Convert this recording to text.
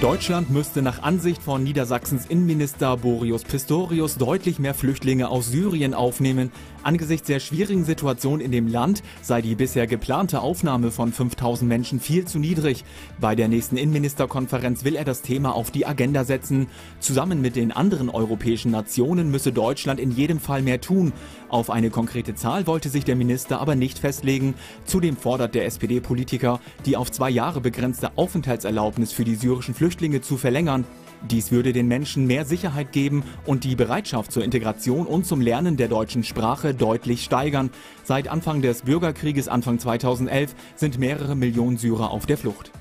Deutschland müsste nach Ansicht von Niedersachsens Innenminister Boris Pistorius deutlich mehr Flüchtlinge aus Syrien aufnehmen. Angesichts der schwierigen Situation in dem Land sei die bisher geplante Aufnahme von 5000 Menschen viel zu niedrig. Bei der nächsten Innenministerkonferenz will er das Thema auf die Agenda setzen. Zusammen mit den anderen europäischen Nationen müsse Deutschland in jedem Fall mehr tun. Auf eine konkrete Zahl wollte sich der Minister aber nicht festlegen. Zudem fordert der SPD-Politiker, die auf zwei Jahre begrenzte Aufenthaltserlaubnis für die syrischen Flüchtlinge zu verlängern. Dies würde den Menschen mehr Sicherheit geben und die Bereitschaft zur Integration und zum Lernen der deutschen Sprache deutlich steigern. Seit Anfang des Bürgerkrieges Anfang 2011 sind mehrere Millionen Syrer auf der Flucht.